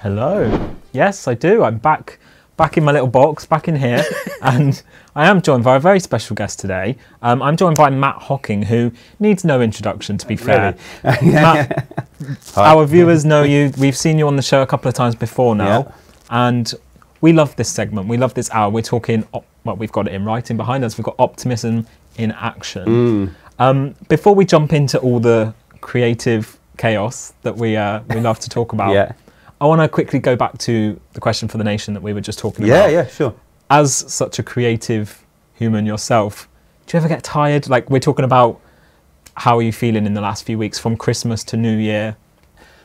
Hello. Yes, I do. I'm back, back in my little box, back in here, and I am joined by a very special guest today. Um, I'm joined by Matt Hocking, who needs no introduction, to be fair. Matt, our viewers know you. We've seen you on the show a couple of times before now, Yeah. and we love this segment. We love this hour. We're talking. Well, we've got it in writing behind us. We've got optimism in action. Mm. Um, before we jump into all the creative chaos that we uh, we love to talk about, Yeah. I want to quickly go back to the question for the nation that we were just talking Yeah, about. yeah, yeah, sure. As such a creative human yourself, do you ever get tired? Like we're talking about, how are you feeling in the last few weeks from Christmas to New Year?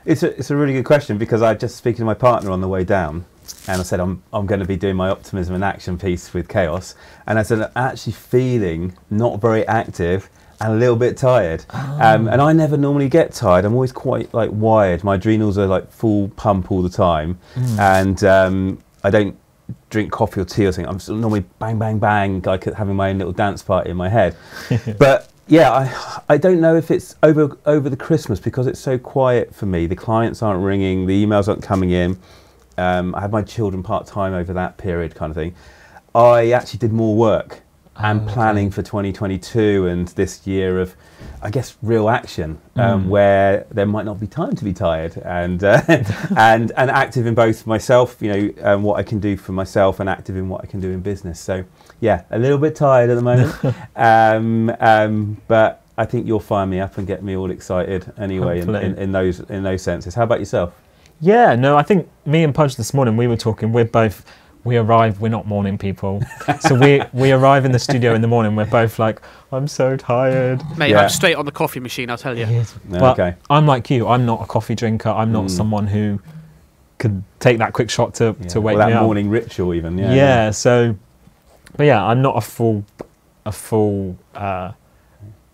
It's a, it's a really good question because I just speaking to my partner on the way down, and I said I'm I'm going to be doing my optimism and action piece with chaos, and I said I'm actually feeling not very active and a little bit tired, um, and I never normally get tired. I'm always quite like wired. My adrenals are like full pump all the time, and um, I don't drink coffee or tea or something. I'm sort of normally bang bang bang like having my own little dance party in my head, but yeah, I I don't know if it's over over the Christmas because it's so quiet for me. The clients aren't ringing, the emails aren't coming in. Um, I had my children part time over that period, kind of thing. I actually did more work and Oh, okay. planning for 2022 and this year of, I guess, real action, um, where there might not be time to be tired and uh, and and active in both myself, you know, um, what I can do for myself, and active in what I can do in business. So yeah, a little bit tired at the moment, um, um, but I think you'll fire me up and get me all excited anyway in, in, in those in those senses. How about yourself? Yeah, no, I think me and Punch this morning we were talking. We're both we arrive. We're not morning people, so we we arrive in the studio in the morning. We're both like, I'm so tired. Mate, Yeah. I'm straight on the coffee machine, I'll tell you. Yeah, But okay. I'm like you. I'm not a coffee drinker. I'm not Mm. someone who could take that quick shot to, Yeah. to wake or that me up. morning ritual even. Yeah. Yeah, So, but yeah, I'm not a full a full uh,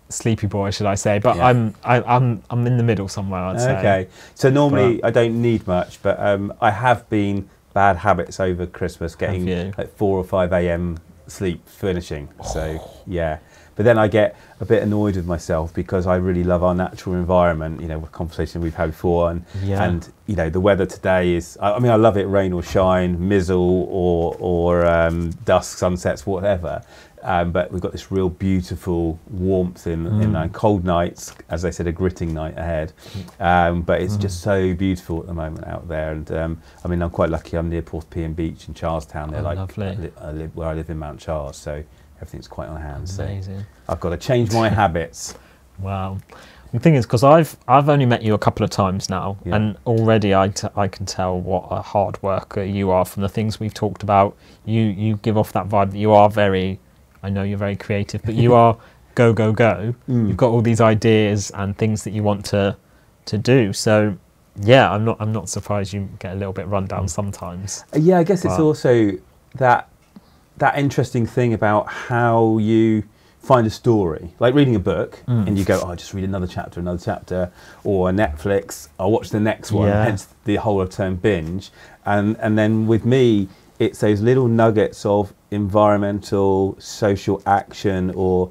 sleepy boy, should I say? But Yeah. I'm I, I'm I'm in the middle somewhere. I'd say. Okay. So normally I don't need much, but um, I have been bad habits over Christmas, getting like four or five a.m. sleep finishing. So oh. yeah. But then I get a bit annoyed with myself because I really love our natural environment. You know, a conversation we've had before, and Yeah. and you know the weather today is. I, I mean, I love it, rain or shine, mizzle or or um, dusk, sunsets, whatever. Um, but we've got this real beautiful warmth in, in Mm. uh, cold nights, as I said, a gritting night ahead. Um, but it's just so beautiful at the moment out there. And um, I mean, I'm quite lucky. I'm near Porthpean Beach in Charlestown. They're Oh, like li- I live, where I live in Mount Charles, so everything's quite on hand. So Amazing. I've got to change my habits. Wow. The thing is, because I've I've only met you a couple of times now, Yeah. and already I, t- I can tell what a hard worker you are from the things we've talked about. You you give off that vibe that you are very, I know you're very creative, but you are go go go. Mm. You've got all these ideas and things that you want to to do. So yeah, I'm not I'm not surprised you get a little bit run down sometimes. Uh, Yeah, I guess it's also that that interesting thing about how you find a story, like reading a book, Mm. and you go, "Oh, I'll just read another chapter, another chapter," or Netflix, I'll watch the next one. Yeah. Hence the whole of term binge, and and then with me, it's those little nuggets of environmental, social action, or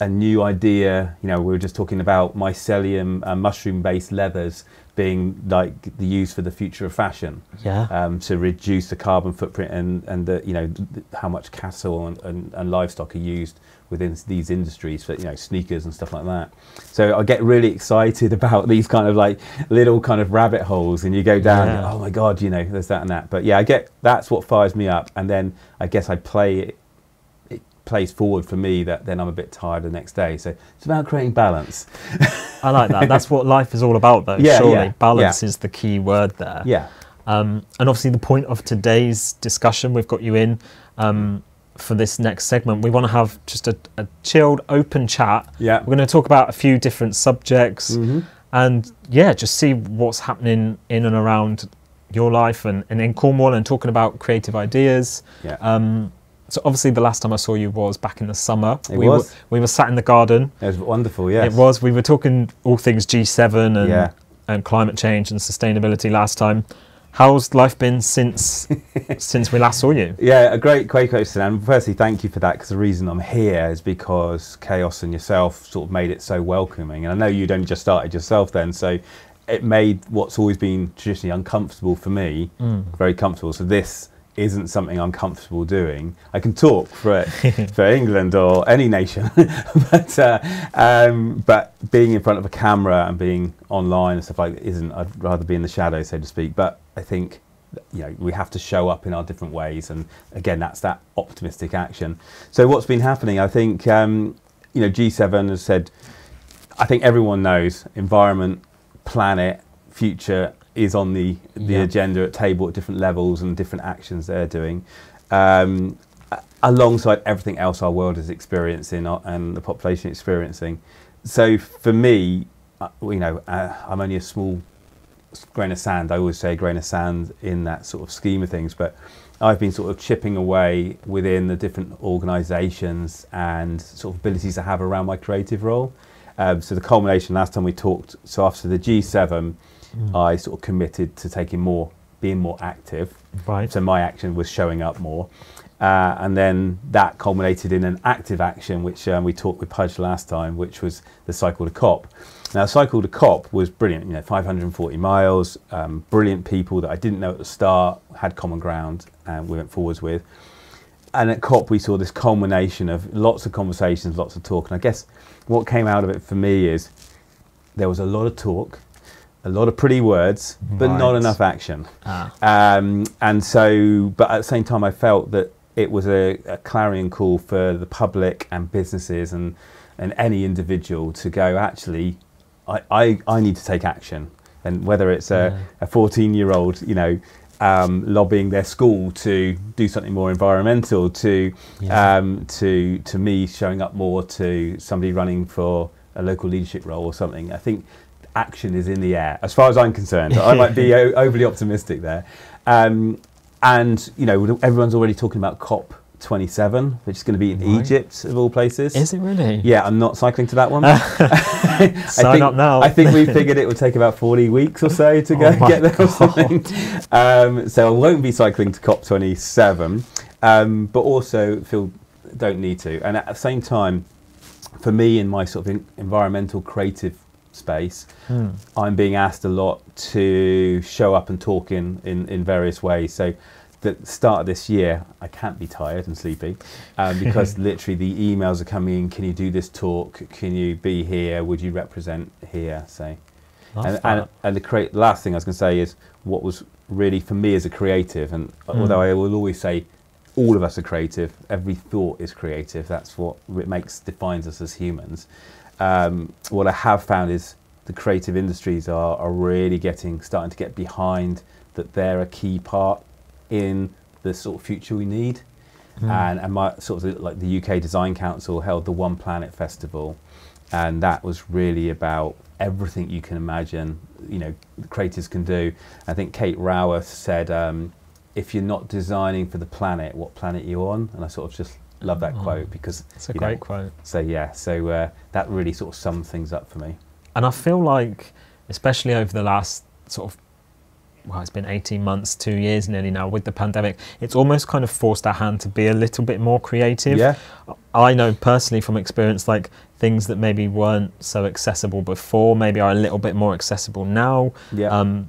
a new idea. You know, we were just talking about mycelium, uh, mushroom-based leathers being like the use for the future of fashion Yeah. um, to reduce the carbon footprint and, and the, you know th- how much cattle and, and, and livestock are used within these industries for you know sneakers and stuff like that. So I get really excited about these kind of like little kind of rabbit holes, and you go down. Yeah. Oh my god, you know, there's that and that. But yeah, I get that's what fires me up, and then I guess I play plays forward for me that then I'm a bit tired the next day. So it's about creating balance. I like that. That's what life is all about, though. Yeah, surely yeah, balance yeah. is the key word there. Yeah. Um, and obviously, the point of today's discussion, we've got you in um, for this next segment. We want to have just a, a chilled, open chat. Yeah. We're going to talk about a few different subjects Mhm. and, yeah, just see what's happening in and around your life and, and in Cornwall and talking about creative ideas. Yeah. Um, so, obviously, the last time I saw you was back in the summer. It we was. Were, we were sat in the garden. it was wonderful. Yes. It was. We were talking all things G7 and, Yeah. and climate change and sustainability last time. How's life been since since we last saw you? Yeah, a great, great question. And firstly, thank you for that because the reason I'm here is because Chaos and yourself sort of made it so welcoming. And I know you'd only just started yourself then, so it made what's always been traditionally uncomfortable for me Mm. very comfortable. So this isn't something I'm comfortable doing. I can talk for for England or any nation, but uh, um, but being in front of a camera and being online and stuff like that isn't. I'd rather be in the shadow, so to speak. But I think you know we have to show up in our different ways, and again, that's that optimistic action. So what's been happening? I think um, you know G7 has said. I think everyone knows environment, planet, future is on the the Yeah. agenda at table at different levels and different actions they're doing, um, alongside everything else our world is experiencing uh, and the population experiencing. So for me, uh, you know, uh, I'm only a small grain of sand. I always say a grain of sand in that sort of scheme of things, but I've been sort of chipping away within the different organisations and sort of abilities I have around my creative role. Um, so the culmination last time we talked, so after the G7, I sort of committed to taking more, being more active. Right. So my action was showing up more. Uh, and then that culminated in an active action, which um, we talked with Pudge last time, which was the Cycle to COP. Now, Cycle to COP was brilliant, you know, 540 miles, um, brilliant people that I didn't know at the start, had common ground, and we went forwards with. And at COP, we saw this culmination of lots of conversations, lots of talk. And I guess what came out of it for me is there was a lot of talk, a lot of pretty words, but not enough action. Ah. Um, and so, but at the same time, I felt that it was a, a clarion call for the public and businesses and, and any individual to go, actually, I, I, I need to take action. And whether it's a, a 14 year old, you know, um, lobbying their school to do something more environmental, to, Yeah. um, to, to me showing up more, to somebody running for a local leadership role or something. I think action is in the air, as far as I'm concerned. I might be o- overly optimistic there. Um, and, you know, everyone's already talking about COP27, which is going to be in Right. Egypt, of all places. Is it really? Yeah, I'm not cycling to that one. I Sign think, up now. I think we figured it would take about 40 weeks or so to go Oh get there or something. Um, so I won't be cycling to COP27, um, but also feel don't need to. And at the same time, for me in my sort of en- environmental creative space, Hmm. I'm being asked a lot to show up and talk in, in, in various ways. So the start of this year, I can't be tired and sleepy um, because literally the emails are coming in. Can you do this talk? Can you be here? Would you represent here? So, and, and, and the create, last thing I was going to say is what was really for me as a creative, and Mm. although I will always say all of us are creative, every thought is creative. That's what it makes defines us as humans. Um, what I have found is the creative industries are, are really getting starting to get behind that they're a key part in the sort of future we need. Hmm. And, and my sort of like the UK Design Council held the One Planet Festival, and that was really about everything you can imagine. You know, creators can do. I think Kate Raworth said, um, "If you're not designing for the planet, what planet are you on?" And I sort of just love that Oh, quote because It's a you know, great quote. so yeah, so uh, that really sort of sums things up for me. And I feel like, especially over the last sort of, well, it's been 18 months, two years nearly now with the pandemic, it's almost kind of forced our hand to be a little bit more creative. Yeah, I know personally from experience, like things that maybe weren't so accessible before, maybe are a little bit more accessible now. yeah, Um,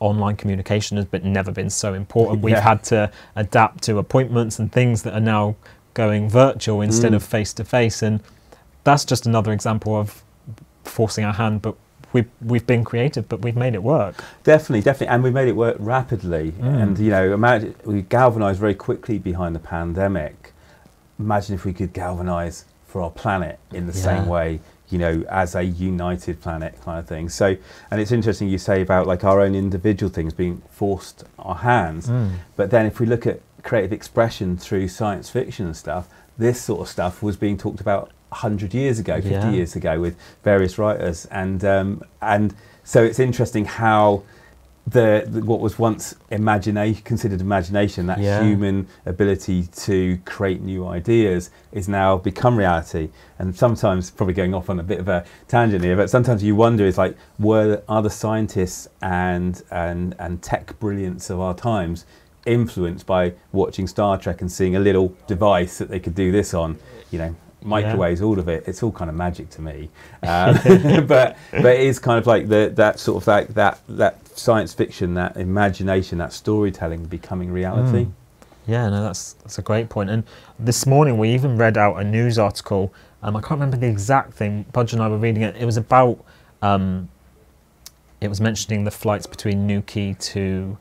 online communication has been, never been so important. We've Yeah. had to adapt to appointments and things that are now going virtual instead Mm. of face to face, and that's just another example of forcing our hand. But we've we've been creative, but we've made it work. definitely, definitely, and we made it work rapidly. Mm. And you know, imagine we galvanised very quickly behind the pandemic. Imagine if we could galvanise for our planet in the same way, you know, as a united planet kind of thing. So, and it's interesting you say about like our own individual things being forced our hands. But then if we look at creative expression through science fiction and stuff, this sort of stuff was being talked about 100 years ago, 50 Yeah. years ago with various writers. And, um, and so it's interesting how the, the what was once imagination, considered imagination, that Yeah. human ability to create new ideas is now become reality. And sometimes, probably going off on a bit of a tangent here, but sometimes you wonder is like, were other scientists and, and, and tech brilliance of our times influenced by watching Star Trek and seeing a little device that they could do this on, you know, microwaves, all of it. It's all kind of magic to me. Um, but but it is kind of like the that sort of like that that science fiction, that imagination, that storytelling becoming reality. Mm. Yeah, no, that's that's a great point. And this morning we even read out a news article. Um, I can't remember the exact thing. Podge and I were reading it. It was about. Um, it was mentioning the flights between Newquay to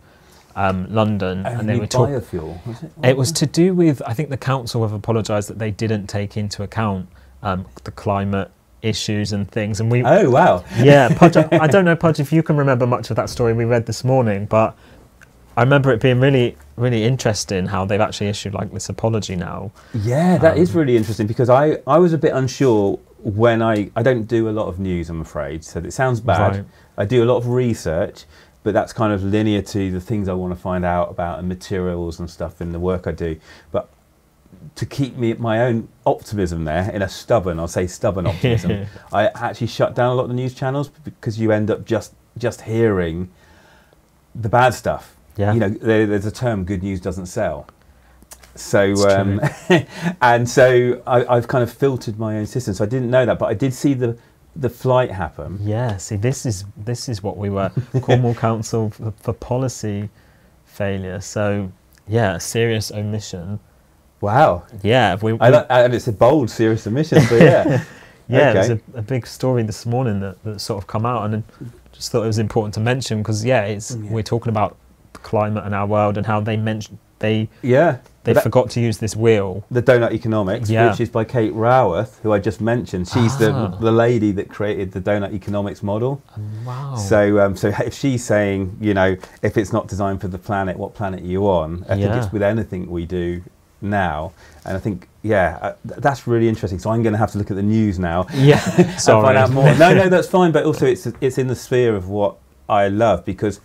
um, London, And, and they were talking. biofuel. Was it? It was to do with, I think the council have apologised that they didn't take into account um, the climate issues and things. And we, Oh wow! yeah, Podge, I don't know, Podge, if you can remember much of that story we read this morning, but I remember it being really, really interesting how they've actually issued like this apology now. Yeah, that is Um, really interesting because I, I was a bit unsure when I I don't do a lot of news I'm afraid so it sounds bad Right. I do a lot of research but that's kind of linear to the things I want to find out about and materials and stuff in the work I do. But to keep me my own optimism there in a stubborn I'll say stubborn optimism I actually shut down a lot of the news channels because you end up just just hearing the bad stuff. Yeah. you know there, there's a term good news doesn't sell. So um, and so I, I've kind of filtered my own system. So I didn't know that but I did see the the flight happen Yeah, see, this is this is what we were Cornwall Council for, for policy failure. So, yeah, serious omission. wow Yeah, we, we I, li- and it's a bold serious omission so yeah yeah, okay. a, a big story this morning that, that sort of come out, and I just thought it was important to mention because yeah, it's mm, Yeah. we're talking about climate and our world and how they mentioned they yeah they That- forgot to use this wheel. the donut economics Yeah. which is by Kate Raworth who I just mentioned she's Ah. the the lady that created the donut economics model Wow. So, um, so if she's saying, you know, if it's not designed for the planet, what planet are you on? I think it's with anything we do now, and I think, yeah, uh, th- that's really interesting. So I'm going to have to look at the news now yeah, sorry. find out more. no, no, that's fine. But also, it's it's in the sphere of what I love because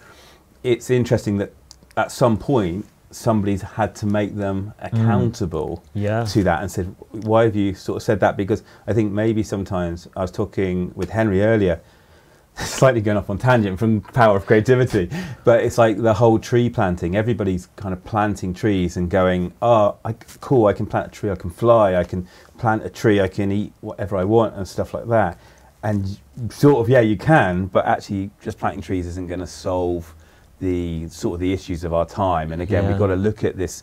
it's interesting that at some point somebody's had to make them mm. accountable yeah. to that and said, why have you sort of said that? Because I think maybe sometimes I was talking with Henry earlier, slightly going off on tangent from power of creativity, but it's like the whole tree planting. Everybody's kind of planting trees and going, oh, I, cool, I can plant a tree, I can fly, I can plant a tree, I can eat whatever I want and stuff like that. And sort of, yeah, you can, but actually just planting trees isn't going to solve the sort of the issues of our time. And again, Yeah. we've got to look at this,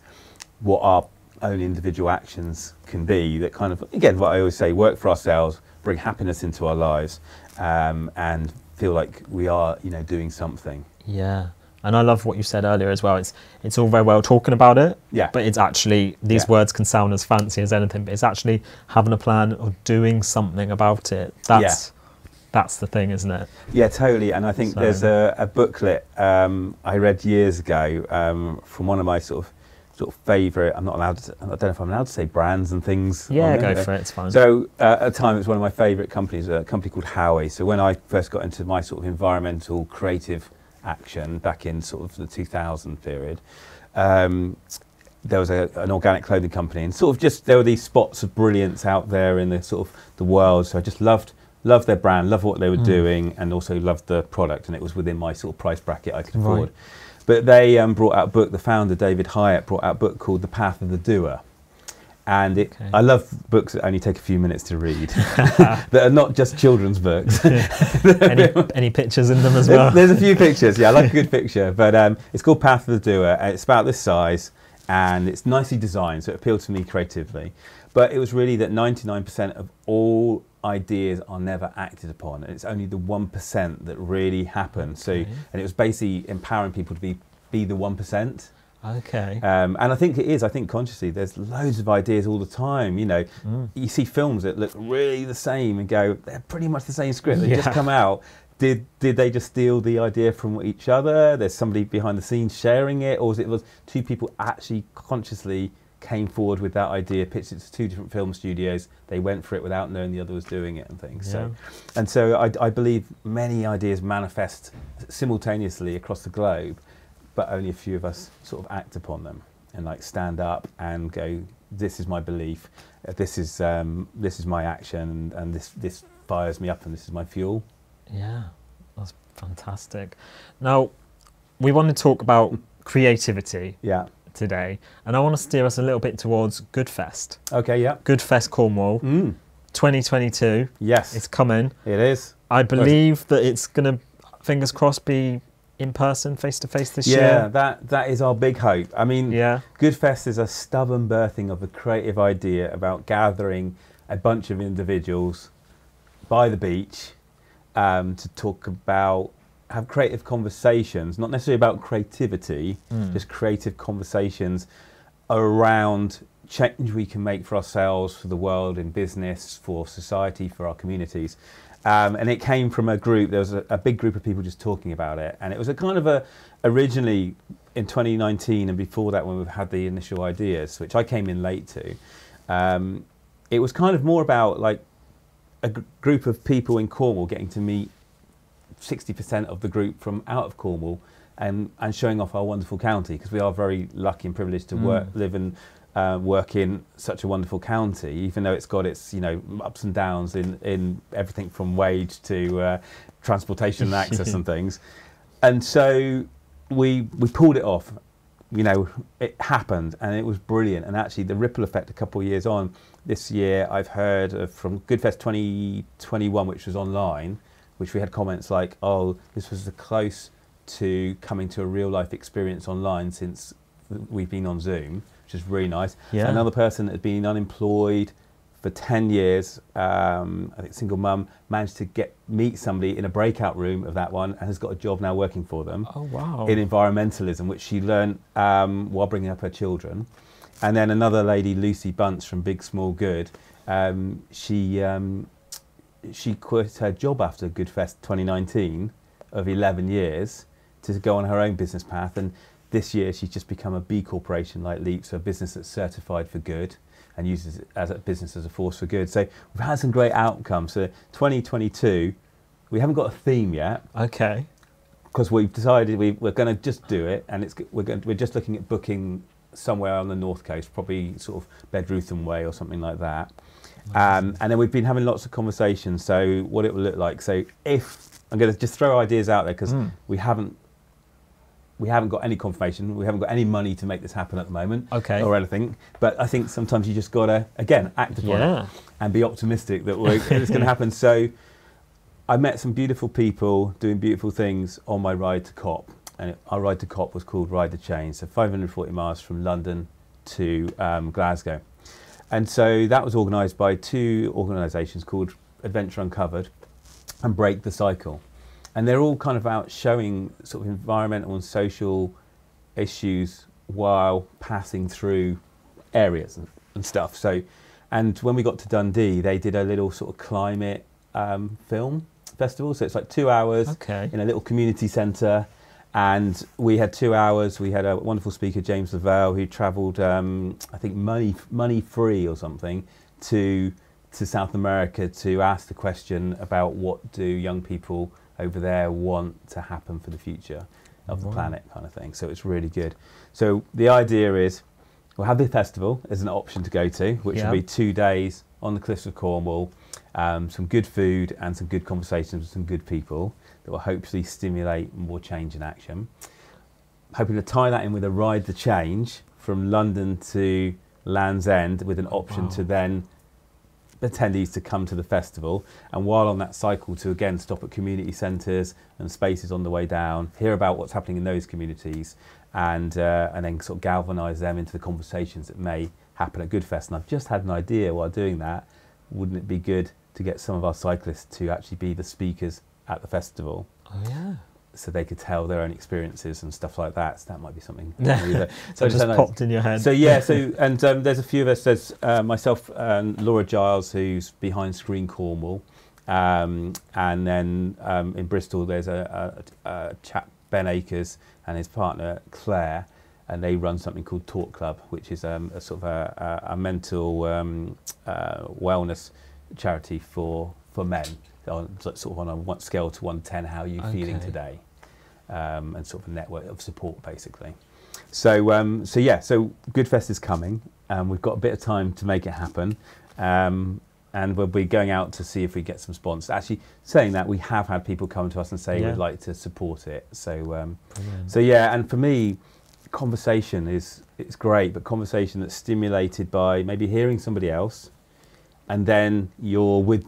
what our own individual actions can be that kind of, again, what I always say, work for ourselves, bring happiness into our lives, um, and feel like we are, you know, doing something. Yeah. And I love what you said earlier as well. It's it's all very well talking about it, Yeah. but it's actually these Yeah. words can sound as fancy as anything, but it's actually having a plan or doing something about it. That's that's the thing, isn't it? Yeah, totally. And I think So- there's a, a booklet um, I read years ago um, from one of my sort of sort of favourite. I'm not allowed. To, I don't know if I'm allowed to say brands and things. Yeah, go there. for it. It's fine. So uh, at the time, it was one of my favourite companies, a company called Howie. So when I first got into my sort of environmental creative action back in sort of the 2000 period, um, there was a, an organic clothing company, and sort of just there were these spots of brilliance out there in the sort of the world. So I just loved loved their brand, loved what they were Mm. doing, and also loved the product, and it was within my sort of price bracket I could Right. afford. But they um, brought out a book. The founder David Hieatt brought out a book called The Path of the Doer. And it, Okay. I love books that only take a few minutes to read, that are not just children's books. any any pictures in them as well? There's a few pictures, yeah, I like a good picture. But um, it's called Path of the Doer, and it's about this size, and it's nicely designed, so it appealed to me creatively. But it was really that 99% of all ideas are never acted upon, and it's only the 1% that really happen. So, and it was basically empowering people to be be the 1%. Okay. Um, and I think it is. I think consciously, there's loads of ideas all the time. You know, Mm. you see films that look really the same and go, they're pretty much the same script. They Yeah. just come out. Did did they just steal the idea from each other? There's somebody behind the scenes sharing it, or was it was two people actually consciously came forward with that idea, pitched it to two different film studios. They went for it without knowing the other was doing it and things. So, and so I, I believe many ideas manifest simultaneously across the globe, but only a few of us sort of act upon them and like stand up and go, "This is my belief. uh, This is um, this is my action, and, and this this fires me up, and this is my fuel." Yeah, that's fantastic. Now, we want to talk about creativity Yeah, today, and I want to steer us a little bit towards Goodfest. Okay, yeah. Goodfest Cornwall, Mm. 2022. Yes, It's coming. it is. I believe that it's going to, fingers crossed, be in person, face to face this Yeah, year. that that is our big hope. I mean, Yeah. Goodfest is a stubborn birthing of a creative idea about gathering a bunch of individuals by the beach um, to talk about, have creative conversations, not necessarily about creativity, Mm. just creative conversations around change we can make for ourselves, for the world, in business, for society, for our communities. Um, and it came from a group. There was a, a big group of people just talking about it, and it was a kind of a originally in 2019 and before that when we've had the initial ideas, which I came in late to. Um, it was kind of more about like a group of people in Cornwall getting to meet 60% of the group from out of Cornwall and, and showing off our wonderful county because we are very lucky and privileged to work, Mm. live and uh, work in such a wonderful county, even though it's got its you know ups and downs in, in everything from wage to uh, transportation and access and things. And so we we pulled it off. You know, it happened and it was brilliant. And actually, the ripple effect a couple of years on this year, I've heard of from Goodfest 2021, which was online, which we had comments like, "Oh, this was the close to coming to a real life experience online since we've been on Zoom, which is really nice." Yeah. Another person that had been unemployed for 10 years, um, I think single mum, managed to get meet somebody in a breakout room of that one and has got a job now working for them Oh, wow. in environmentalism, which she learned um, while bringing up her children. And then another lady, Lucy Bunce from Big Small Good, um, she um, she quit her job after Goodfest 2019 of 11 years to go on her own business path. And this year she's just become a B corporation like Leap, so a business that's certified for good and uses it as a business as a force for good. So we've had some great outcomes. So 2022, we haven't got a theme yet okay. because we've decided we, we're going to just do it, and it's we're going we're just looking at booking somewhere on the north coast, probably sort of Bedruthan Way or something like that. Um, and then we've been having lots of conversations. So what it will look like. So if I'm going to just throw ideas out there because Mm. we haven't we haven't got any confirmation, we haven't got any money to make this happen at the moment, Okay. or anything. But I think sometimes you just got to again act upon it Yeah. and be optimistic that it's going to happen. So I met some beautiful people doing beautiful things on my ride to COP. And our ride to COP was called Ride the Change, so 540 miles from London to um, Glasgow. And so that was organised by two organisations called Adventure Uncovered and Break the Cycle. And they're all kind of out showing sort of environmental and social issues while passing through areas and, and stuff. So, and when we got to Dundee, they did a little sort of climate um, film festival. So it's like two hours Okay. in a little community centre. And we had two hours. We had a wonderful speaker, James Lavelle, who travelled, um, I think, money money free or something, to to South America to ask the question about what do young people over there want to happen for the future of the planet, kind of thing. So it's really good. So the idea is we'll have the festival as an option to go to, which Yeah. will be two days on the cliffs of Cornwall, um, some good food and some good conversations with some good people that will hopefully stimulate more change and action. Hoping to tie that in with a ride the change from London to Land's End with an option Wow. to then attendees to come to the festival and while on that cycle to again stop at community centres and spaces on the way down hear about what's happening in those communities and uh, and then sort of galvanise them into the conversations that may happen at Goodfest and I've just had an idea while doing that wouldn't it be good to get some of our cyclists to actually be the speakers at the festival. Oh, yeah. so they could tell their own experiences and stuff like that. So that might be something. So just popped in your head. so yeah, so and um, there's a few of us. There's uh, myself and Laura Giles, who's behind Screen Cornwall, um, and then um, in Bristol there's a, a, a chap Ben Akers and his partner Claire, and they run something called Talk Club, which is um, a sort of a, a, a mental um, uh, wellness charity for for men, sort of on a one, scale to 110. How are you feeling today? Um, and sort of a network of support, basically. So, um, so yeah, so Goodfest is coming. and we've got a bit of time to make it happen, um, and we'll be going out to see if we get some sponsors. Actually, saying that, we have had people come to us and say Yeah. we'd like to support it. So, um, so yeah, and for me, conversation is it's great, but conversation that's stimulated by maybe hearing somebody else, and then you're with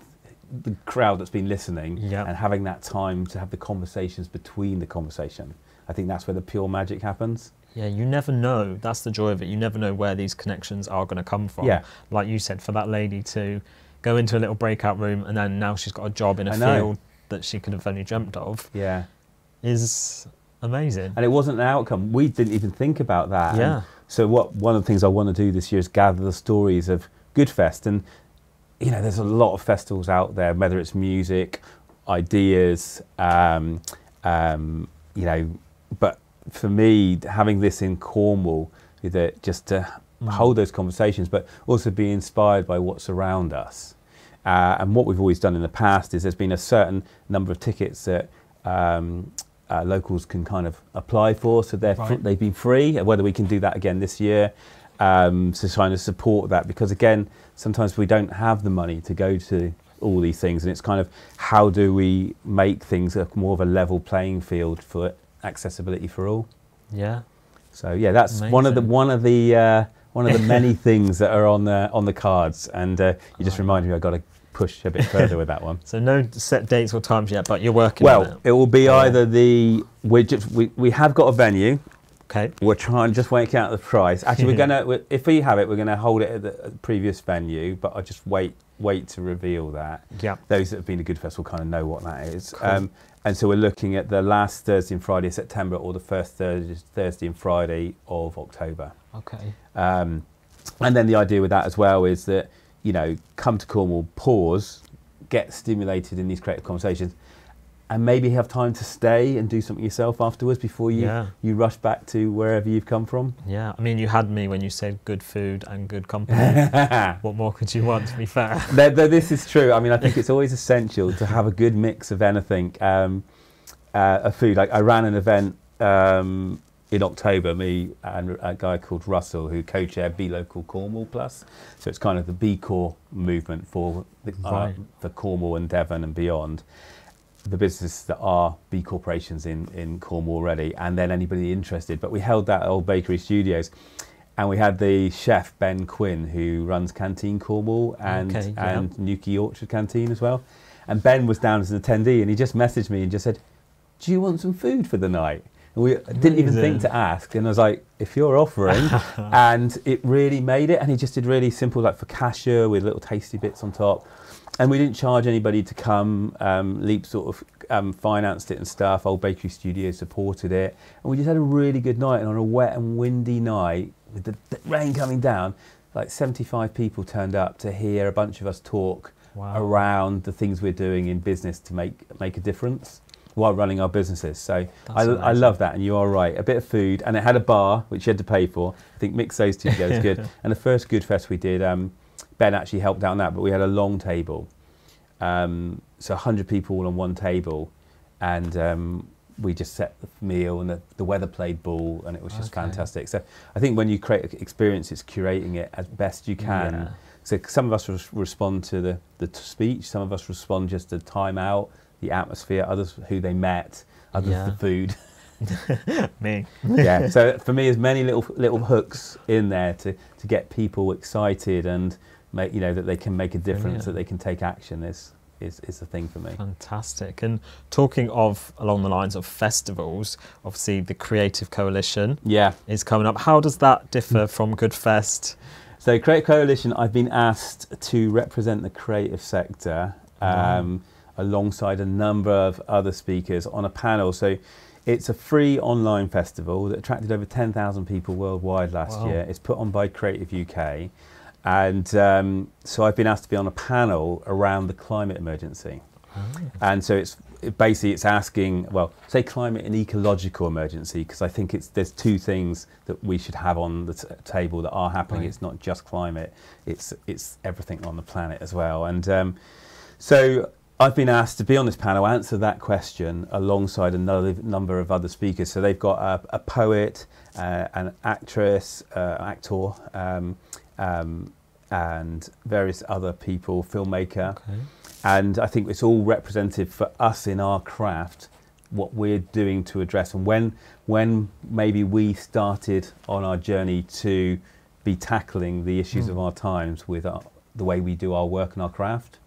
the crowd that's been listening Yeah. and having that time to have the conversations between the conversation. I think that's where the pure magic happens. Yeah, you never know. That's the joy of it. You never know where these connections are going to come from. Yeah. Like you said, for that lady to go into a little breakout room and then now she's got a job in a field that she could have only dreamt of Yeah. is amazing. And it wasn't an outcome. We didn't even think about that. Yeah. And so what one of the things I want to do this year is gather the stories of Goodfest and you know there's a lot of festivals out there whether it's music, ideas, um, um, you know, but for me having this in Cornwall with it just to Mm. hold those conversations but also be inspired by what's around us. Uh, and what we've always done in the past is there's been a certain number of tickets that um, uh, locals can kind of apply for, so they're Right. they've been free. Whether we can do that again this year, um, so trying to support that because again, sometimes we don't have the money to go to all these things, and it's kind of how do we make things a, more of a level playing field for accessibility for all. Yeah. So yeah, that's one of the one of the uh, one of the many things that are on the on the cards, and uh, you just Oh. reminded me I got to push a bit further with that one. So no set dates or times yet, but you're working on Well, it. it will be Yeah. either the we just we, we have got a venue. Okay. We're trying to just working out the price. Actually, we're gonna we- if we have it, we're gonna hold it at the at the previous venue, but I'll just wait wait to reveal that. Yeah. Those that have been to Good Festival kind of know what that is. Cool. Um, and so we're looking at the last Thursday and Friday of September, or the first Thursday, Thursday and Friday of October. Okay. Um, and then the idea with that as well is that, you know, come to Cornwall, pause, get stimulated in these creative conversations, and maybe have time to stay and do something yourself afterwards before you, Yeah. you rush back to wherever you've come from. Yeah. I mean, you had me when you said good food and good company. what more could you want, to be fair? This is true. I mean, I think it's always essential to have a good mix of anything, um, uh, of food. Like I ran an event um, in October, me and a guy called Russell, who co-chaired B Local Cornwall Plus. So it's kind of the B Corp movement for the, uh, Right. for Cornwall and Devon and beyond. The businesses that are B corporations in, in Cornwall already, and then anybody interested. But we held that at Old Bakery Studios, and we had the chef Ben Quinn, who runs Canteen Cornwall and Okay, yeah. and Newquay Orchard Canteen as well. And Ben was down as an attendee, and he just messaged me and just said, "Do you want some food for the night?" And we didn't even think to ask, and I was like, "If you're offering," and it really made it. And he just did really simple, like focaccia with little tasty bits on top. And we didn't charge anybody to come. Um, Leap sort of um, financed it and stuff. Old Bakery Studio supported it, and we just had a really good night. And on a wet and windy night, with the, the rain coming down, like 75 people turned up to hear a bunch of us talk Wow. around the things we're doing in business to make make a difference while running our businesses. So I, I love that, and you are right. A bit of food, and it had a bar which you had to pay for. I think mix those two together is good. And the first Good Fest we did, um, Ben actually helped out on that, but we had a long table, um, so 100 people all on one table, and um, we just set the meal, and the, the weather played ball, and it was just Okay. fantastic. So I think when you create an experience, it's curating it as best you can. Yeah. So some of us res- respond to the, the t- speech, some of us respond just to time out, the atmosphere, others who they met, others Yeah. the food. Me. yeah. So for me, as many little little hooks in there to, to get people excited and make you know that they can make a difference, Brilliant. that they can take action is is, is the thing for me. Fantastic. And talking of along the lines of festivals, obviously the Creative Coalition Yeah. is coming up. How does that differ from Good Fest? So Creative Coalition, I've been asked to represent the creative sector um, alongside a number of other speakers on a panel. So it's a free online festival that attracted over 10,000 people worldwide last Wow. year. It's put on by Creative UK. And um, so I've been asked to be on a panel around the climate emergency. And so it's it basically it's asking, well, say climate and ecological emergency, because I think it's there's two things that we should have on the t- table that are happening. Right. It's not just climate; it's it's everything on the planet as well. And um, so I've been asked to be on this panel, answer that question alongside another number of other speakers. So they've got a, a poet, uh, an actress, uh, actor, um, um, and various other people, filmmaker Okay. and I think it's all representative for us in our craft what we're doing to address and when when maybe we started on our journey to be tackling the issues Mm. of our times with our, the way we do our work and our craft.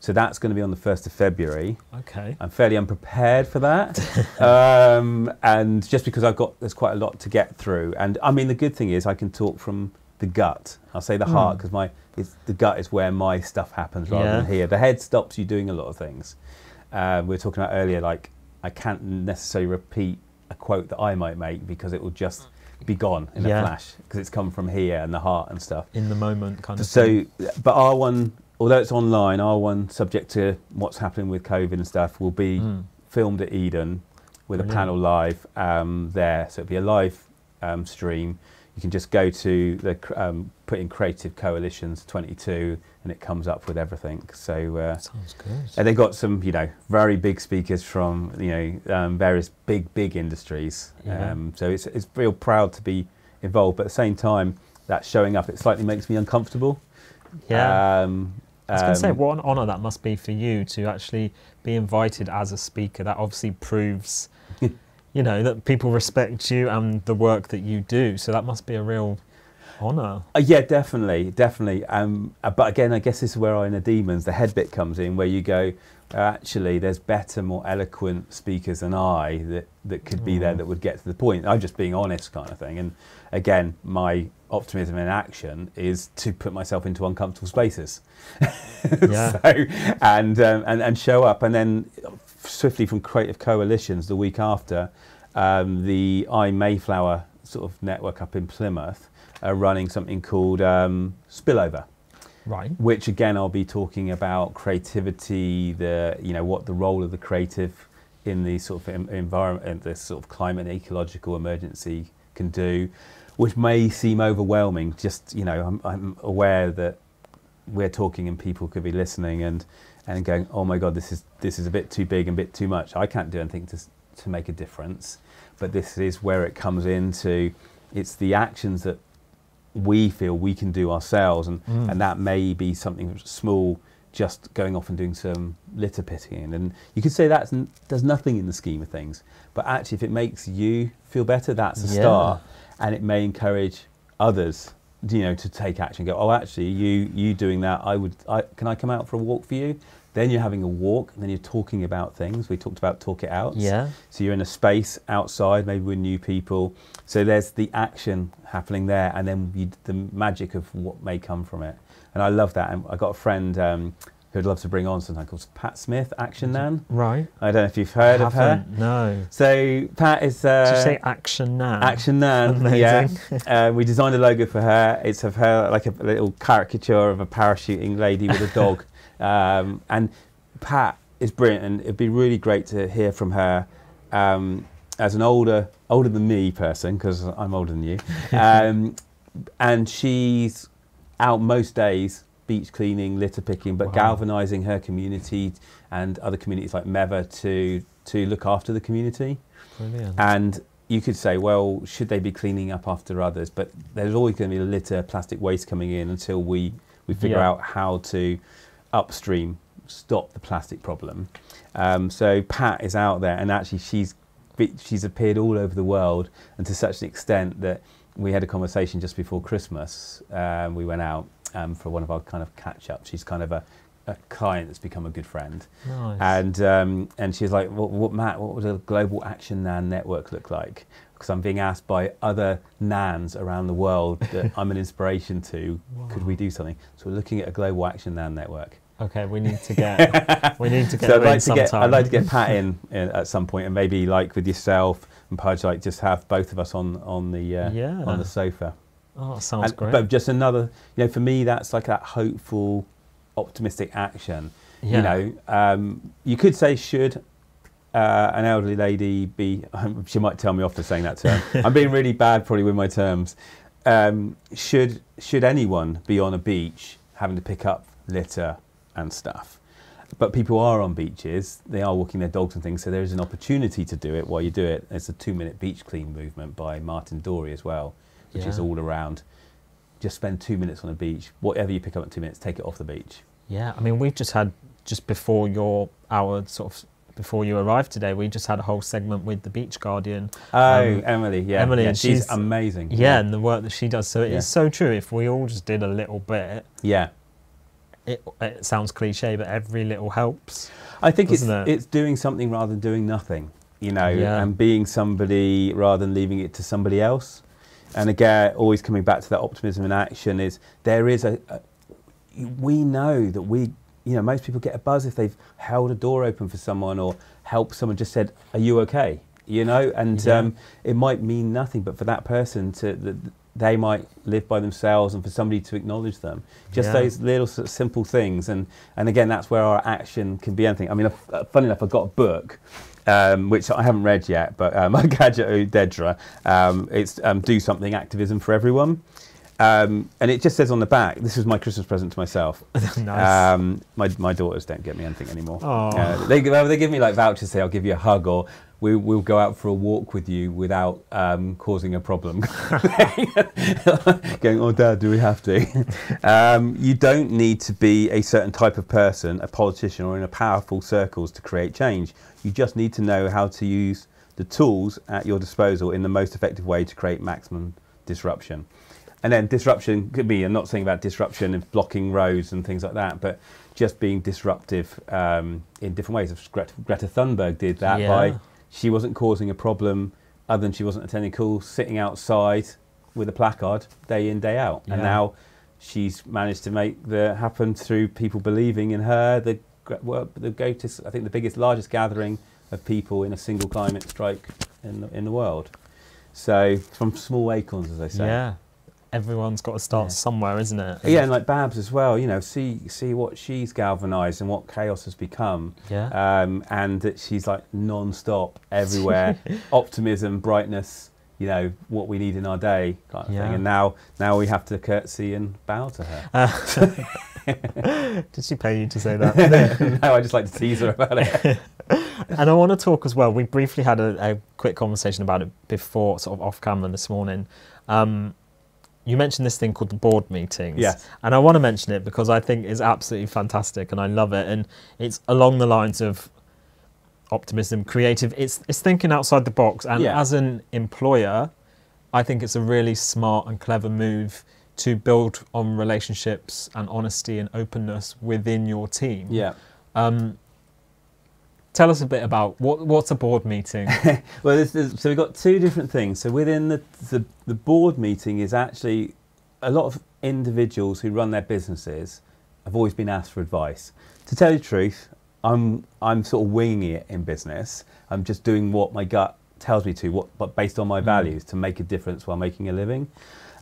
So that's going to be on the 1st of February. Okay. I'm fairly unprepared for that, um, and just because I've got there's quite a lot to get through. And I mean, the good thing is I can talk from the gut. I'll say the heart because my it's, the gut is where my stuff happens rather than here. The head stops you doing a lot of things. Uh, we were talking about earlier, like I can't necessarily repeat a quote that I might make because it will just be gone in Yeah. a flash because it's come from here and the heart and stuff. In the moment, kind of. thing. So, but our one, although it's online, our one, subject to what's happening with COVID and stuff, will be Mm. filmed at Eden with Brilliant. a panel live um, there. So it'll be a live um, stream. You can just go to the um, put in Creative Coalitions 22, and it comes up with everything. So. Uh, Sounds good. and they've got some, you know, very big speakers from, you know, um, various big, big industries. Yeah. Um, so it's, it's real proud to be involved. But at the same time, that showing up, it slightly makes me uncomfortable. yeah. Um, I was going to say, um, what an honour that must be for you to actually be invited as a speaker. That obviously proves, you know, that people respect you and the work that you do. So that must be a real honour. Uh, yeah, definitely, definitely. Um, uh, but again, I guess this is where our inner demons, the head bit comes in, where you go, uh, actually, there's better, more eloquent speakers than I that, that could be there Mm. that would get to the point. I'm just being honest, kind of thing. And again, my optimism in action is to put myself into uncomfortable spaces. Yeah. so, and, um, and and show up, and then swiftly from Creative Coalitions the week after, um, the iMayflower sort of network up in Plymouth are running something called um, Spillover, Right. which again I'll be talking about creativity, the you know what the role of the creative in the sort of environment, this sort of climate and ecological emergency can do, which may seem overwhelming. Just you know, I'm, I'm aware that we're talking and people could be listening and and going, oh my god, this is this is a bit too big and a bit too much. I can't do anything to to make a difference, but this is where it comes into. It's the actions that we feel we can do ourselves, and Mm. and that may be something small, just going off and doing some litter picking, and you could say that's n- does nothing in the scheme of things, but actually, if it makes you feel better, that's a Yeah. start, and it may encourage others, you know, to take action. Go, oh, actually, you you doing that, I would, I, can I come out for a walk for you? Then you're having a walk, and then you're talking about things. We talked about talk it out. Yeah. So you're in a space outside, maybe with new people. So there's the action happening there, and then you, the magic of what may come from it. And I love that. And I got a friend um, who'd love to bring on something called Pat Smith, Action Nan. Right. I don't know if you've heard of her. No. So Pat is uh, Did you say action now? Action Nan. Amazing. Yeah. uh, we designed a logo for her. It's of her like a little caricature of a parachuting lady with a dog. um, and Pat is brilliant, and it'd be really great to hear from her um, as an older older than me person because I'm older than you. Um, and she's out most days beach cleaning, litter picking, but Wow. galvanising her community and other communities like Meva to to look after the community. Brilliant. And you could say, well, should they be cleaning up after others? But there's always going to be litter, plastic waste coming in until we, we figure Yeah. out how to upstream stop the plastic problem. Um, so Pat is out there, and actually she's she's appeared all over the world, and to such an extent that we had a conversation just before Christmas. Um, we went out um, for one of our kind of catch ups. She's kind of a, a client that's become a good friend. nice. And um, and she's like, what, what, Matt, what would a global action NAN network look like? Because I'm being asked by other NANs around the world that I'm an inspiration to. Could we do something? So we're looking at a global action NAN network. Okay, we need to get we need to get so I'd like to get, sometime. I'd like to get Pat in, in at some point, and maybe like with yourself and Pudge, like just have both of us on on the uh, Yeah. on the sofa. Oh, that sounds And- great. But just another, you know, for me, that's like that hopeful, optimistic action. yeah. You know, um, you could say should uh, an elderly lady be? she might tell me off for saying that term. I'm being really bad probably with my terms. Um, should should anyone be on a beach having to pick up litter and stuff? But people are on beaches. They are walking their dogs and things. So there is an opportunity to do it while you do it. It's a two-minute beach clean movement by Martin Dorey as well, which is all around. Just spend two minutes on a beach. Whatever you pick up in two minutes, take it off the beach. Yeah, I mean, we've just had just before your hour sort of before you arrived today, we just had a whole segment with the Beach Guardian. Oh, Um, Emily, yeah, Emily, yeah, and she's, she's- amazing. Yeah, and the work that she does. So it is Yeah. so true. If we all just did a little bit, yeah. It, it sounds cliche, but every little helps. I think it's it? it's doing something rather than doing nothing, you know, Yeah. and being somebody rather than leaving it to somebody else. And again, always coming back to that optimism in action is there is a, a we know that we you know most people get a buzz if they've held a door open for someone or helped someone just said are you okay you know and Yeah. um, it might mean nothing but for that person to that they might live by themselves and for somebody to acknowledge them just Yeah. those little sort of simple things and and again that's where our action can be anything i mean uh, funny enough i've got a book um, which I haven't read yet, but um, Gadget Dedra, um, it's um, Do Something Activism for Everyone. Um, and it just says on the back, this was my Christmas present to myself. nice. Um, my, my daughters don't get me anything anymore. Uh, they, they give me like vouchers, say I'll give you a hug or we, we'll go out for a walk with you without um, causing a problem. Going, oh, Dad, do we have to? um, you don't need to be a certain type of person, a politician, or in a powerful circles to create change. You just need to know how to use the tools at your disposal in the most effective way to create maximum disruption. And then disruption could be, I'm not saying about disruption and blocking roads and things like that, but just being disruptive um, in different ways. Greta, Greta Thunberg did that Yeah. by she wasn't causing a problem other than she wasn't attending calls, sitting outside with a placard day in, day out. And now she's managed to make that happen through people believing in her. The, the greatest, I think the biggest, largest gathering of people in a single climate strike in the, in the world. So from small acorns, as they say. yeah. Everyone's got to start Yeah. somewhere, isn't it? Yeah, and like Babs as well. You know, see see what she's galvanised and what chaos has become, Yeah. um, and that she's like non-stop everywhere, optimism, brightness. You know what we need in our day, kind of Yeah. thing. And now now we have to curtsy and bow to her. Did she pay you to say that? no, I just like to tease her about it. and I want to talk as well. We briefly had a, a quick conversation about it before, sort of off camera this morning. Um, you mentioned this thing called the board meetings. Yes. And I want to mention it because I think it's absolutely fantastic and I love it. And it's along the lines of optimism, creative. It's, it's thinking outside the box. And Yeah. as an employer, I think it's a really smart and clever move to build on relationships and honesty and openness within your team. Yeah. Um, tell us a bit about what what's a board meeting? Well, this is, so we've got two different things. So within the, the the board meeting is actually a lot of individuals who run their businesses have always been asked for advice. To tell you the truth, I'm I'm sort of winging it in business. I'm just doing what my gut tells me to, what but based on my mm. values to make a difference while making a living.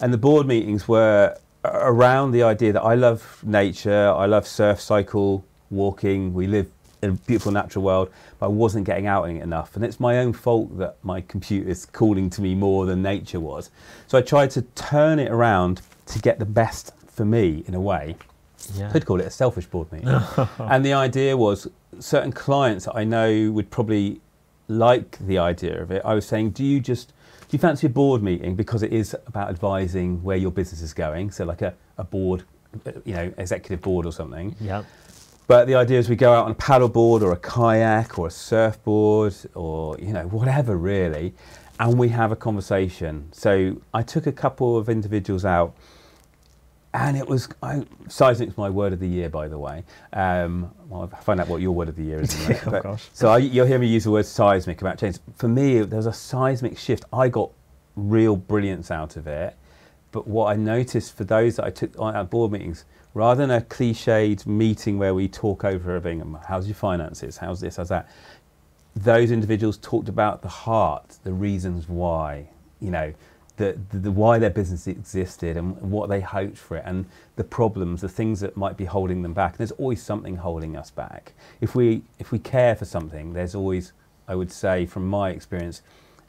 And the board meetings were around the idea that I love nature, I love surf, cycle, walking. We live in a beautiful natural world, but I wasn't getting out in it enough. And it's my own fault that my computer is calling to me more than nature was. So I tried to turn it around to get the best for me in a way. yeah. Could call it a selfish board meeting. and the idea was certain clients that I know would probably like the idea of it. I was saying, do you just do you fancy a board meeting because it is about advising where your business is going? So like a, a board, you know, executive board or something. Yeah. But the idea is we go out on a paddle board or a kayak or a surfboard or you know whatever really, and we have a conversation. So I took a couple of individuals out, and it was I, seismic's my word of the year, by the way. Um, well, I'll find out what your word of the year is. Minute. Oh, gosh. So I, you'll hear me use the word seismic about change. For me, there was a seismic shift. I got real brilliance out of it. But what I noticed for those that I took on our board meetings, rather than a cliched meeting where we talk over everything, um, how's your finances, how's this, how's that, those individuals talked about the heart, the reasons why, you know, the, the, the why their business existed and what they hoped for it and the problems, the things that might be holding them back. There's always something holding us back. If we if we care for something, there's always, I would say, from my experience,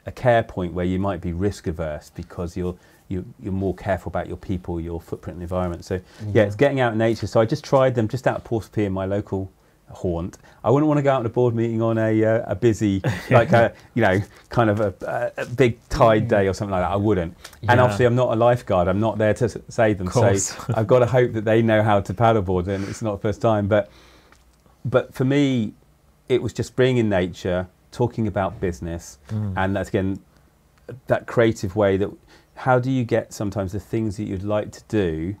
a care point where you might be risk averse because you're you, you're more careful about your people, your footprint in the environment. So yeah, it's getting out in nature. So I just tried them just out of Porthsea in my local haunt. I wouldn't want to go out on a board meeting on a uh, a busy like a you know kind of a, a, big tide day or something like that. I wouldn't. And obviously, I'm not a lifeguard. I'm not there to save them. So I've got to hope that they know how to paddleboard, and it's not the first time. But but for me, it was just being in nature, talking about business, Mm. and that's again that creative way that how do you get sometimes the things that you'd like to do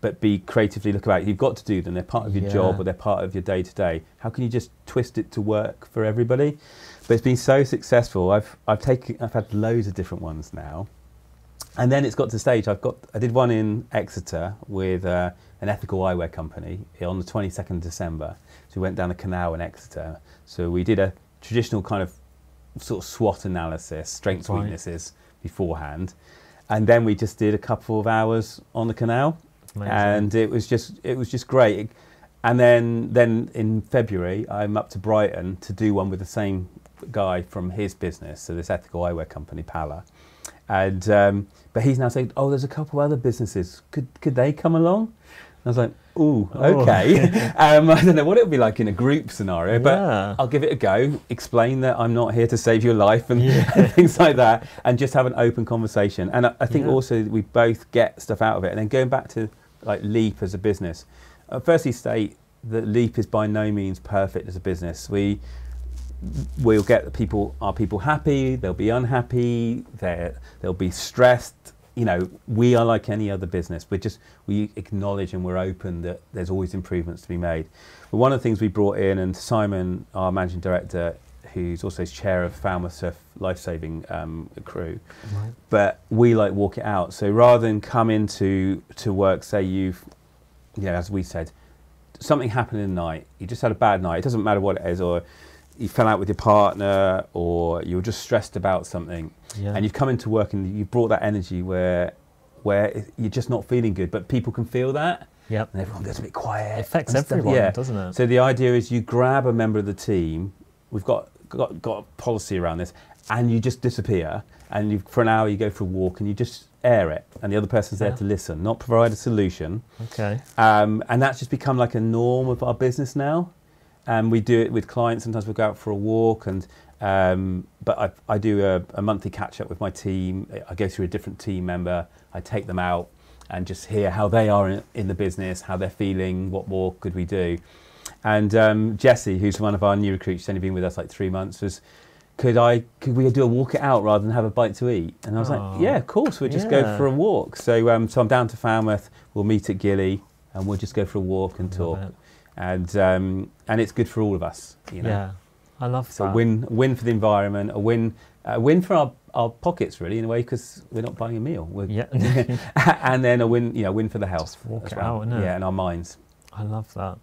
but be creatively look about? You've got to do them. They're part of your job Yeah. or they're part of your day to day how can you just twist it to work for everybody? But it's been so successful. I've i've taken i've had loads of different ones now. And then it's got to the stage i've got i did one in exeter with uh, an ethical eyewear company on the 22nd of december. So we went down the canal in exeter. So we did a traditional kind of sort of SWOT analysis, strengths, Right. weaknesses beforehand, and then we just did a couple of hours on the canal, Amazing. and it was just it was just great. And then then in February, I'm up to Brighton to do one with the same guy from his business, so this ethical eyewear company, Pala, and um, but he's now saying, oh, there's a couple of other businesses. Could could they come along? I was like, ooh, Oh. okay. um, I don't know what it would be like in a group scenario, but Yeah. I'll give it a go. Explain that I'm not here to save your life and, Yeah. and things like that, and just have an open conversation. And I, I think Yeah. also we both get stuff out of it. And then going back to like Leap as a business, uh, firstly state that Leap is by no means perfect as a business. We we'll get the people are people happy they'll be unhappy they're, they'll be stressed you know we are like any other business. We're just we acknowledge and we're open that there's always improvements to be made. But one of the things we brought in and simon our managing director who's also chair of falmouth surf life-saving um, crew. Right. but we like walk it out. So rather than come into to work say you've you know as we said something happened in the night. You just had a bad night. It doesn't matter what it is or you fell out with your partner or you were just stressed about something Yeah. and you've come into work and you've brought that energy where where you're just not feeling good but people can feel that Yep. and everyone gets a bit quiet It affects everyone, yeah doesn't it? so the idea is you grab a member of the team we've got got, got a policy around this and you just disappear and you, for an hour you go for a walk and you just air it and the other person's there Yeah. to listen not provide a solution Okay. um, and that's just become like a norm of our business now. And we do it with clients. Sometimes we go out for a walk, and um, but I, I do a, a monthly catch up with my team. I go through a different team member. I take them out and just hear how they are in, in the business, how they're feeling, what more could we do. And um, Jesse, who's one of our new recruits, she's only been with us like three months, was. Could I? Could we do a walk it out rather than have a bite to eat? And I was Oh. like, yeah, of course. We'll just go for a walk. So, um, so I'm down to Falmouth. We'll meet at Gylly, and we'll just go for a walk and talk. it. And um, and it's good for all of us. You know, Yeah. I love that. so a that. win win for the environment, a win a win for our, our pockets really in a way because we're not buying a meal. We're, Yeah. and then a win, you know, win for the health. Just walk well. out? Yeah, and our minds. I love that.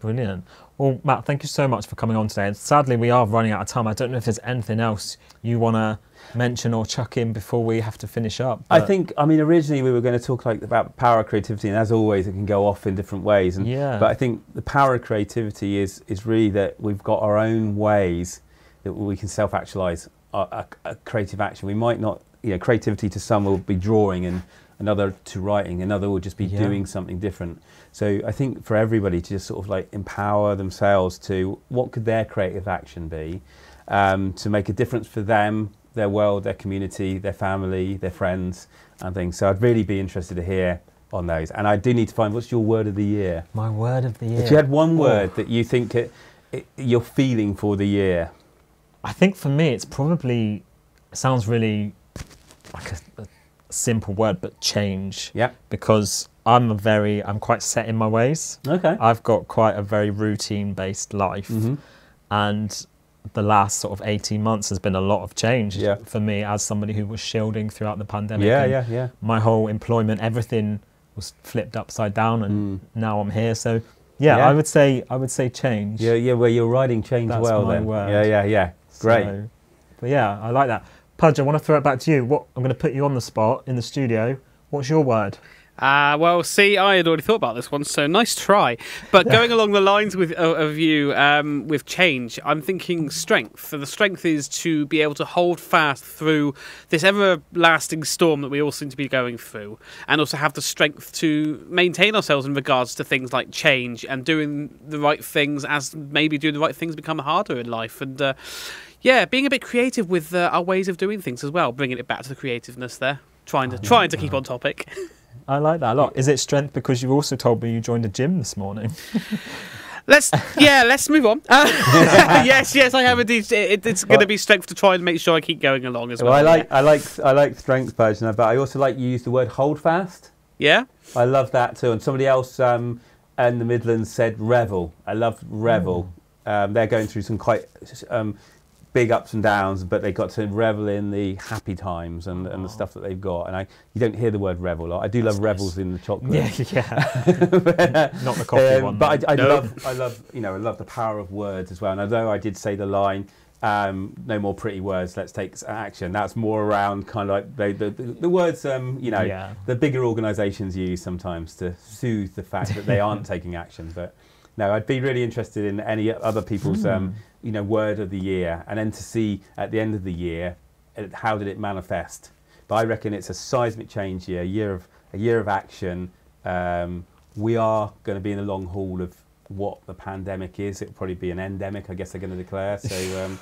Brilliant. Well, Matt, thank you so much for coming on today. And sadly, we are running out of time. I don't know if there's anything else you want to mention or chuck in before we have to finish up. I think, I mean, originally we were going to talk like about power of creativity, and as always, it can go off in different ways. And Yeah. But I think the power of creativity is is really that we've got our own ways that we can self-actualize a, a, a creative action. We might not, you know, creativity to some will be drawing, and another to writing, another will just be Yeah. doing something different. So I think for everybody to just sort of like empower themselves to what could their creative action be um, to make a difference for them, their world, their community, their family, their friends, and things. So I'd really be interested to hear on those. And I do need to find what's your word of the year. My word of the year. If you had one word that you think it, it, you're feeling for the year, I think for me, it's probably it sounds really like a, a simple word, but change. yeah, Because I'm a very, I'm quite set in my ways. okay, I've got quite a very routine-based life, Mhm. and the last sort of 18 months has been a lot of change Yeah. for me as somebody who was shielding throughout the pandemic. yeah, yeah, yeah. My whole employment, everything was flipped upside down, and Mm. now I'm here. So, yeah, Yeah. I would say, I would say change. Yeah, yeah, well, you're riding change That's well then. word. Yeah, yeah, yeah. Great. So, but yeah, I like that. Pudge, I want to throw it back to you. What I'm going to put you on the spot in the studio. What's your word? Uh, well, see, I had already thought about this one, so nice try. But going along the lines with of of you um, with change, I'm thinking strength. So the strength is to be able to hold fast through this everlasting storm that we all seem to be going through, and also have the strength to maintain ourselves in regards to things like change and doing the right things as maybe doing the right things become harder in life. And uh, yeah, being a bit creative with uh, our ways of doing things as well, bringing it back to the creativeness there. Trying to trying to keep on topic. I like that a lot. Is it strength because you also told me you joined a gym this morning? Let's yeah, let's move on. Uh, yes, yes, I have indeed. It, it's going to be strength to try and make sure I keep going along as well. Well, I like I like I like strength version, but I also like you use the word hold fast. Yeah. I love that too. And somebody else um, in the Midlands said revel. I love revel. Um, they're going through some quite um, big ups and downs, but they got to revel in the happy times and, and the stuff that they've got. And I, you don't hear the word revel. I do love That's revels in the chocolate. Yeah, yeah. Not the coffee Um, one. But though. I, I No. love, I love, you know, I love the power of words as well. And although I did say the line, um, "No more pretty words, let's take action," that's more around kind of like the, the, the words, um, you know, Yeah. the bigger organisations use sometimes to soothe the fact that they aren't taking action. But no, I'd be really interested in any other people's, Hmm. um, you know, word of the year, and then to see at the end of the year uh, how did it manifest. But I reckon it's a seismic change year, a year of a year of action. Um, we are going to be in the long haul of what the pandemic is. It'll probably be an endemic, I guess they're going to declare. So, um,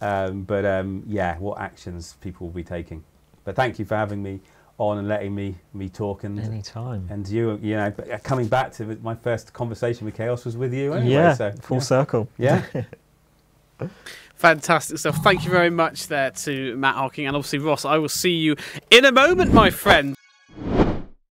um, but um, yeah, what actions people will be taking. But thank you for having me on and letting me me talk and Anytime. and you you know uh, coming back to my first conversation with chaos was with you anyway. yeah, so, full yeah. circle. Yeah. Fantastic stuff. Thank you very much there to Matt Hocking and obviously Ross. I will see you in a moment, my friend.